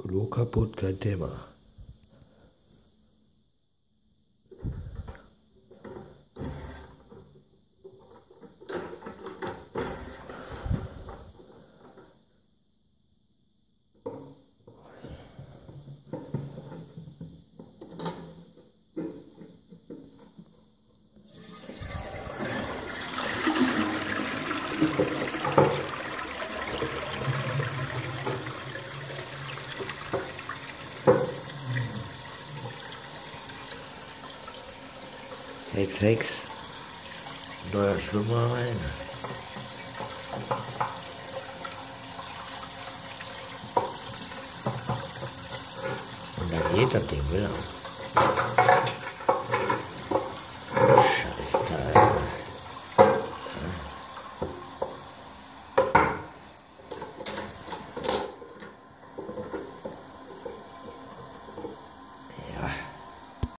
Klo kaputt, kein Thema. Hex, Hex. Neuer Schwimmer rein. Und dann geht das Ding wieder.